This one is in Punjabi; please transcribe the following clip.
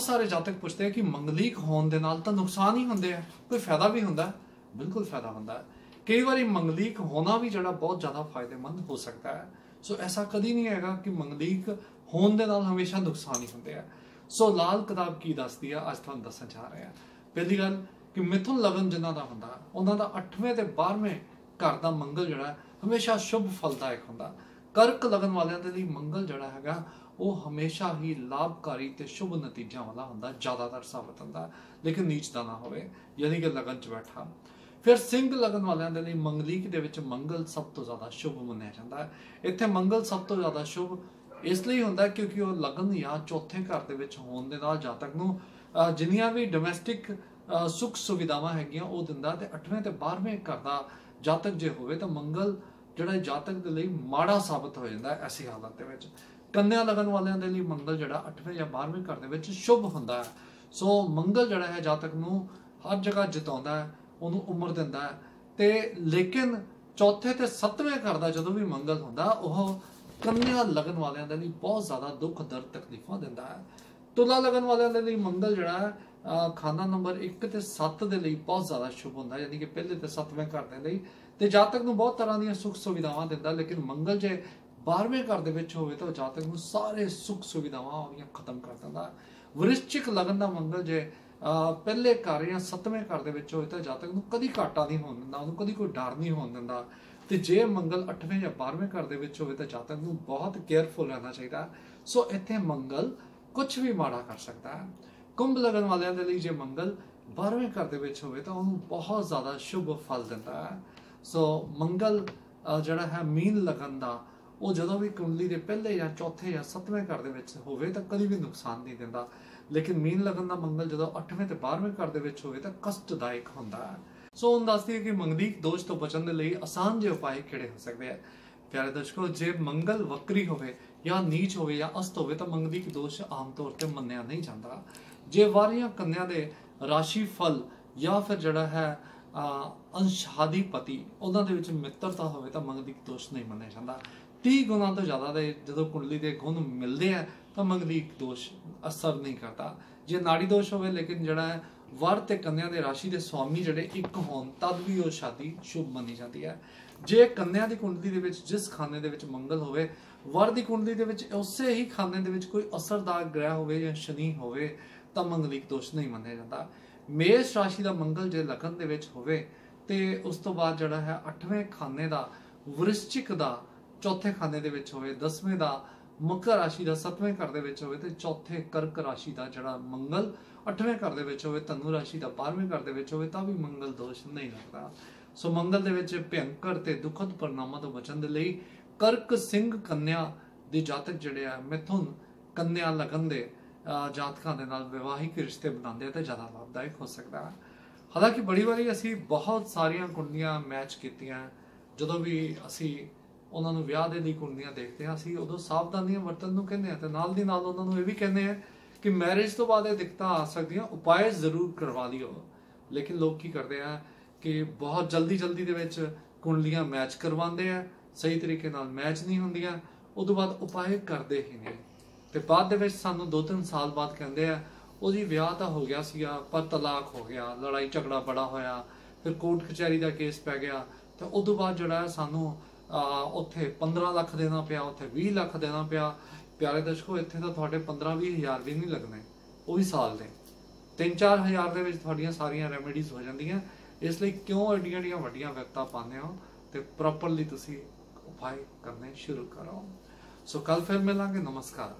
ਸਾਰੇ ਜਾਤਕ ਪੁੱਛਦੇ ਆ ਕਿ ਮੰਗਲੀਕ ਹੋਣ ਦੇ ਨਾਲ ਤਾਂ ਨੁਕਸਾਨ ਹੀ ਹੁੰਦੇ ਆ, ਕੋਈ ਫਾਇਦਾ ਵੀ ਹੁੰਦਾ ਬਿਲਕੁਲ ਫਾਇਦਾ ਹੁੰਦਾ ਹੈ। ਕਈ ਵਾਰੀ ਮੰਗਲੀਕ ਹੋਣਾ ਵੀ ਜਿਹੜਾ ਬਹੁਤ ਜ਼ਿਆਦਾ ਫਾਇਦੇਮੰਦ ਹੋ ਸਕਦਾ ਹੈ। ਸੋ ਐਸਾ ਕਦੀ ਨਹੀਂ ਹੈਗਾ ਕਿ ਮੰਗਲੀਕ ਹੋਣ ਦੇ ਨਾਲ ਹਮੇਸ਼ਾ ਨੁਕਸਾਨ ਹੀ ਹੁੰਦੇ ਆ। ਸੋ ਲਾਲ ਕਿਤਾਬ ਕੀ ਦੱਸਦੀ ਆ? ਅੱਜ ਤੁਹਾਨੂੰ ਦੱਸਣ ਜਾ ਰਹੇ ਆ ਪਹਿਲੀ ਗੱਲ ਕਿ ਮਿਥੁਨ ਲਗਨ ਜਿਨ੍ਹਾਂ ਦਾ ਹੁੰਦਾ, ਉਹਨਾਂ ਦਾ 8ਵੇਂ ਤੇ 12ਵੇਂ ਘਰ ਦਾ ਮੰਗਲ ਜਿਹੜਾ ਹਮੇਸ਼ਾ ਸ਼ੁਭ ਫਲਦਾਇਕ ਹੁੰਦਾ। ਕਰਕ ਲਗਨ ਵਾਲਿਆਂ ਦੇ ਲਈ ਮੰਗਲ ਜਿਹੜਾ ਹੈਗਾ ਉਹ ਹਮੇਸ਼ਾ ਹੀ ਲਾਭਕਾਰੀ ਤੇ ਸ਼ੁਭ ਨਤੀਜਿਆਂ ਵਾਲਾ ਹੁੰਦਾ ਜ਼ਿਆਦਾਤਰ ਸਾਬਤ ਹੁੰਦਾ ਲੇਕਿਨ ਨੀਚ ਦਾ ਨਾ ਹੋਵੇ ਯਾਨੀ ਕਿ ਲਗਨ 'ਚ ਬੈਠਾ। ਫਿਰ ਸਿੰਘ ਲਗਨ ਵਾਲਿਆਂ ਦੇ ਲਈ ਮੰਗਲੀਕ ਦੇ ਵਿੱਚ ਮੰਗਲ ਸਭ ਤੋਂ ਜ਼ਿਆਦਾ ਸ਼ੁਭ ਮੰਨਿਆ ਜਾਂਦਾ ਹੈ। ਇੱਥੇ ਮੰਗਲ ਸਭ ਤੋਂ ਜ਼ਿਆਦਾ ਸ਼ੁਭ ਇਸ ਲਈ ਹੁੰਦਾ ਕਿਉਂਕਿ ਉਹ ਲਗਨ ਜਾਂ ਚੌਥੇ ਘਰ ਦੇ ਵਿੱਚ ਹੋਣ ਦੇ ਨਾਲ ਜਾਤਕ ਨੂੰ ਅਹ, ਜਿੰਨੀਆਂ ਵੀ ਡੋਮੈਸਟਿਕ ਸੁੱਖ ਸੁਵਿਧਾਵਾਂ ਹੈਗੀਆਂ ਉਹ ਦਿੰਦਾ ਤੇ 8ਵੇਂ ਤੇ 12ਵੇਂ ਘਰ ਦਾ ਜਾਤਕ ਜੇ ਹੋਵੇ ਤਾਂ ਮੰਗਲ ਜਿਹੜਾ ਜਾਤਕ ਦੇ ਲਈ ਮਾੜਾ ਸਾਬਤ ਹੋ ਜਾਂਦਾ ਐਸੀ ਹਾਲਤ ਦੇ ਵਿੱਚ। ਕੰਨਿਆ ਲਗਨ ਵਾਲਿਆਂ ਦੇ ਲਈ ਮੰਗਲ ਜਿਹੜਾ 8ਵੇਂ ਜਾਂ 12ਵੇਂ ਘਰ ਦੇ ਵਿੱਚ ਸ਼ੁਭ ਹੁੰਦਾ ਹੈ। ਸੋ ਮੰਗਲ ਜਿਹੜਾ ਹੈ ਜਾਤਕ ਨੂੰ ਹਰ ਜਗ੍ਹਾ ਜਿਤਾਉਂਦਾ ਹੈ, ਉਹਨੂੰ ਉਮਰ ਦਿੰਦਾ ਹੈ। ਤੇ ਲੇਕਿਨ ਚੌਥੇ ਤੇ ਸੱਤਵੇਂ ਘਰ ਦਾ ਜਦੋਂ ਵੀ ਮੰਗਲ ਹੁੰਦਾ, ਉਹ ਕੰਨਿਆ ਲਗਨ ਵਾਲਿਆਂ ਦੇ ਲਈ ਬਹੁਤ ਜ਼ਿਆਦਾ ਦੁੱਖ ਦਰਦ ਤਕਲੀਫਾਂ ਦਿੰਦਾ ਹੈ। ਤੁਲਾ ਲਗਨ ਵਾਲਿਆਂ ਦੇ ਲਈ ਮੰਗਲ ਜਿਹੜਾ ਹੈ ਅਹ ਖਾਨਾ ਨੰਬਰ 1 ਤੇ 7 ਦੇ ਲਈ ਬਹੁਤ ਜ਼ਿਆਦਾ ਸ਼ੁਭ ਹੁੰਦਾ ਹੈ, ਯਾਨੀ ਕਿ ਪਹਿਲੇ ਤੇ 7ਵੇਂ ਘਰ ਦੇ ਲਈ। ਤੇ ਜਾਤਕ ਨੂੰ ਬਹੁਤ ਤਰ੍ਹਾਂ ਦੀਆਂ ਸੁੱਖ ਸੁਵਿਧਾਵਾਂ ਦਿੰਦਾ, ਲੇਕਿਨ ਮੰਗਲ ਜੇ 12ਵੇਂ ਘਰ ਦੇ ਵਿੱਚ ਹੋਵੇ ਤਾਂ ਜਾਤਕ ਨੂੰ ਸਾਰੇ ਸੁੱਖ ਸੁਵਿਧਾਵਾਂ ਉਹਦੀਆਂ ਖਤਮ ਕਰ ਦਿੰਦਾ ਵਰਿਸ਼ਚਿਕ ਲਗਨ ਦਾ ਮੰਗਲ ਜੇ ਪਹਿਲੇ ਘਰ ਜਾਂ 7ਵੇਂ ਘਰ ਦੇ ਵਿੱਚ ਹੋਵੇ ਤਾਂ ਜਾਤਕ ਨੂੰ ਕਦੀ ਘਾਟਾ ਨਹੀਂ ਹੋਣ ਦਿੰਦਾ ਉਹਨੂੰ ਕਦੀ ਕੋਈ ਡਰ ਨਹੀਂ ਹੋਣ ਦਿੰਦਾ। ਤੇ ਜੇ ਮੰਗਲ 8ਵੇਂ ਜਾਂ 12ਵੇਂ ਘਰ ਦੇ ਵਿੱਚ ਹੋਵੇ ਤਾਂ ਜਾਤਕ ਨੂੰ ਬਹੁਤ ਕੇਅਰਫੁਲ ਰਹਿਣਾ ਚਾਹੀਦਾ ਸੋ ਇੱਥੇ ਮੰਗਲ ਕੁਝ ਵੀ ਮਾੜਾ ਕਰ ਸਕਦਾ ਹੈ। ਕੁੰਭ ਲਗਨ ਵਾਲਿਆਂ ਦੇ ਲਈ ਜੇ ਮੰਗਲ 12ਵੇਂ ਘਰ ਦੇ ਵਿੱਚ ਹੋਵੇ ਤਾਂ ਉਹਨੂੰ ਬਹੁਤ ਜ਼ਿਆਦਾ ਸ਼ੁਭ ਫਲ ਦਿੰਦਾ ਹੈ। ਸੋ ਮੰਗਲ ਅਹ, ਜਿਹੜਾ ਹੈ ਮੀਨ ਲਗਨ ਦਾ ਉਹ ਜਦੋਂ ਵੀ ਕੁੰਡਲੀ ਦੇ ਪਹਿਲੇ ਜਾਂ ਚੌਥੇ ਜਾਂ ਸੱਤਵੇਂ ਘਰ ਦੇ ਵਿੱਚ ਹੋਵੇ ਤਾਂ ਕਦੀ ਵੀ ਨੁਕਸਾਨ ਨਹੀਂ ਦਿੰਦਾ। ਲੇਕਿਨ ਮੀਨ ਲਗਨ ਦਾ ਮੰਗਲ ਜਦੋਂ 8ਵੇਂ ਤੇ 12ਵੇਂ ਘਰ ਦੇ ਵਿੱਚ ਹੋਵੇ ਤਾਂ ਕਸ਼ਟਦਾਇਕ ਹੁੰਦਾ ਹੈ। ਸੋ ਹੁਣ ਦੱਸਦੀ ਹੈ ਕਿ ਮੰਗਲੀਕ ਦੋਸ਼ ਤੋਂ ਬਚਣ ਦੇ ਲਈ ਆਸਾਨ ਜਿਹੇ ਉਪਾਅ ਕਿਹੜੇ ਹੋ ਸਕਦੇ ਆ? ਪਿਆਰੇ ਦਰਸ਼ਕੋ ਜੇ ਮੰਗਲ ਵਕਰੀ ਹੋਵੇ ਜਾਂ ਨੀਚ ਹੋਵੇ ਜਾਂ ਅਸਤ ਹੋਵੇ ਤਾਂ ਮੰਗਲੀਕ ਦੋਸ਼ ਆਮ ਤੌਰ ਤੇ ਮੰਨਿਆ ਨਹੀਂ ਜਾਂਦਾ। ਜੇ ਵਾਰੀਆਂ ਕੰਨਿਆਂ ਦੇ ਰਾਸ਼ੀ ਫਲ ਜਾਂ ਫਿਰ ਜਿਹੜਾ ਹੈ ਅਹ, ਅੰਸ਼ਾਧੀਪਤੀ ਉਹਨਾਂ ਦੇ ਵਿੱਚ ਮਿੱਤਰਤਾ ਹੋਵੇ ਤਾਂ ਮੰਗਲੀਕ ਦੋਸ਼ ਨਹੀਂ ਮੰਨਿਆ ਜਾਂਦਾ। 30 ਗੁਣਾ ਤੋਂ ਜ਼ਿਆਦਾ ਦੇ, ਜਦੋਂ ਕੁੰਡਲੀ ਦੇ ਗੁਣ ਮਿਲਦੇ ਆ, ਤਾਂ ਮੰਗਲੀਕ ਦੋਸ਼ ਅਸਰ ਨਹੀਂ ਕਰਦਾ। ਜੇ ਨਾੜੀ ਦੋਸ਼ ਹੋਵੇ, ਲੇਕਿਨ ਜਿਹੜਾ ਹੈ, ਵਰ ਤੇ ਕੰਨਿਆ ਦੇ ਰਾਸ਼ੀ ਦੇ ਸਵਾਮੀ ਜਿਹੜੇ ਇੱਕ ਹੋਣ, ਤਦ ਵੀ ਉਹ ਸ਼ਾਦੀ ਸ਼ੁਭ ਮੰਨੀ ਜਾਂਦੀ ਹੈ। ਜੇ ਕੰਨਿਆ ਦੀ ਕੁੰਡਲੀ ਦੇ ਵਿੱਚ, ਜਿਸ ਖਾਨੇ ਦੇ ਵਿੱਚ ਮੰਗਲ ਹੋਵੇ, ਵਰ ਦੀ ਕੁੰਡਲੀ ਦੇ ਵਿੱਚ ਉਸੇ ਹੀ ਖਾਨੇ ਦੇ ਵਿੱਚ ਕੋਈ ਅਸਰਦਾਰ ਗ੍ਰਹਿ ਹੋਵੇ ਜਾਂ ਸ਼ਨੀ ਹੋਵੇ, ਤਾਂ ਮੰਗਲਿਕ ਦੋਸ਼ ਨਹੀਂ ਮੰਨਿਆ ਜਾਂਦਾ। ਮੇਸ਼ ਰਾਸ਼ੀ ਦਾ ਮੰਗਲ ਜੇ ਲਗਨ ਦੇ ਵਿੱਚ ਹੋਵੇ, ਤੇ ਉਸ ਤੋਂ ਬਾਅਦ ਜਿਹੜਾ ਹੈ 8ਵੇਂ ਖਾਨੇ ਦਾ, ਵ੍ਰਿਸ਼ਚਿਕ ਦਾ ਚੌਥੇ ਖਾਨੇ ਦੇ ਵਿੱਚ ਹੋਵੇ 10ਵੇਂ ਦਾ ਮਕਰ ਰਾਸ਼ੀ ਦਾ ਸੱਤਵੇਂ ਘਰ ਦੇ ਵਿੱਚ ਹੋਵੇ ਤੇ ਚੌਥੇ ਕਰਕ ਰਾਸ਼ੀ ਦਾ ਜਿਹੜਾ ਮੰਗਲ ਅੱਠਵੇਂ ਘਰ ਦੇ ਵਿੱਚ ਹੋਵੇ ਧਨੂ ਰਾਸ਼ੀ ਦਾ 12ਵੇਂ ਘਰ ਦੇ ਵਿੱਚ ਹੋਵੇ ਤਾਂ ਵੀ ਮੰਗਲ ਦੋਸ਼ ਨਹੀਂ ਲੱਗਦਾ। ਸੋ ਮੰਗਲ ਦੇ ਵਿੱਚ ਭਿਅੰਕਰ ਤੇ ਦੁਖਦ ਪਰਿਣਾਮਾਂ ਤੋਂ ਬਚਣ ਦੇ ਲਈ ਕਰਕ ਸਿੰਘ ਕੰਨਿਆ ਦੇ ਜਾਤਕ ਜਿਹੜੇ ਆ ਮਿਥੁਨ ਕੰਨਿਆ ਲਗਨ ਦੇ ਅਹ, ਜਾਤਕਾਂ ਦੇ ਨਾਲ ਵਿਵਾਹਿਕ ਰਿਸ਼ਤੇ ਬਣਾਉਂਦੇ ਆ ਤਾਂ ਜ਼ਿਆਦਾ ਲਾਭਦਾਇਕ ਹੋ ਸਕਦਾ ਹੈ। ਹਾਲਾਂਕਿ ਬੜੀ ਵਾਰੀ ਅਸੀਂ ਬਹੁਤ ਸਾਰੀਆਂ ਕੁੰਡੀਆਂ ਮੈਚ ਕੀਤੀਆਂ ਜਦੋਂ ਵੀ ਅਸੀਂ ਉਹਨਾਂ ਨੂੰ ਵਿਆਹ ਦੇ ਲਈ ਕੁੰਡੀਆਂ ਦੇਖਦੇ ਹਾਂ ਅਸੀਂ, ਉਦੋਂ ਸਾਵਧਾਨੀਆਂ ਵਰਤਣ ਨੂੰ ਕਹਿੰਦੇ ਆ ਤੇ ਨਾਲ ਦੀ ਨਾਲ ਉਹਨਾਂ ਨੂੰ ਇਹ ਵੀ ਕਹਿੰਦੇ ਆ ਕਿ ਮੈਰਿਜ ਤੋਂ ਬਾਅਦ ਇਹ ਦਿੱਕਤਾਂ ਆ ਸਕਦੀਆਂ ਉਪਾਅ ਜ਼ਰੂਰ ਕਰਵਾ ਲਿਓ। ਲੇਕਿਨ ਲੋਕ ਕੀ ਕਰਦੇ ਆ ਕਿ ਬਹੁਤ ਜਲਦੀ ਜਲਦੀ ਦੇ ਵਿੱਚ ਕੁੰਡਲੀਆਂ ਮੈਚ ਕਰਵਾਉਂਦੇ ਆ, ਸਹੀ ਤਰੀਕੇ ਨਾਲ ਮੈਚ ਨਹੀਂ ਹੁੰਦੀਆਂ, ਉਦੋਂ ਬਾਅਦ ਉਪਾਅ ਕਰਦੇ ਹੀ ਨਹੀਂ। ਤੇ ਬਾਅਦ ਦੇ ਵਿੱਚ ਸਾਨੂੰ 2-3 ਸਾਲ ਬਾਅਦ ਕਹਿੰਦੇ ਆ ਉਹਦੀ ਵਿਆਹ ਤਾਂ ਹੋ ਗਿਆ ਸੀਗਾ, ਪਰ ਤਲਾਕ ਹੋ ਗਿਆ, ਲੜਾਈ ਝਗੜਾ ਬੜਾ ਹੋਇਆ, ਫਿਰ ਕੋਰਟ ਕਚਹਿਰੀ ਦਾ ਕੇਸ ਪੈ ਗਿਆ। ਤੇ ਉਦੋਂ ਬਾਅਦ ਜਿਹੜਾ ਹੈ ਸਾਨੂੰ ਉੱਥੇ 15 ਲੱਖ ਦੇਣਾ ਪਿਆ, ਉੱਥੇ 20 ਲੱਖ ਦੇਣਾ ਪਿਆ। ਪਿਆਰੇ ਦਰਸ਼ਕੋ, ਇੱਥੇ ਤਾਂ ਤੁਹਾਡੇ 15-20 ਹਜ਼ਾਰ ਵੀ ਨਹੀਂ ਲੱਗਣੇ, ਉਹ ਵੀ ਸਾਲ ਦੇ। 3-4 ਹਜ਼ਾਰ ਦੇ ਵਿੱਚ ਤੁਹਾਡੀਆਂ ਸਾਰੀਆਂ ਰੈਮੇਡੀਜ਼ ਹੋ ਜਾਂਦੀਆਂ। ਇਸ ਲਈ ਕਿਉਂ ਐਡੀਆਂ ਐਡੀਆਂ ਵੱਡੀਆਂ ਵਿਪਤਾ ਪਾਉਂਦੇ ਹੋ? ਤੇ ਪ੍ਰੋਪਰਲੀ ਤੁਸੀਂ ਉਪਾਅ ਕਰਨੇ ਸ਼ੁਰੂ ਕਰੋ। ਸੋ ਕੱਲ ਫਿਰ ਮਿਲਾਂਗੇ। ਨਮਸਕਾਰ।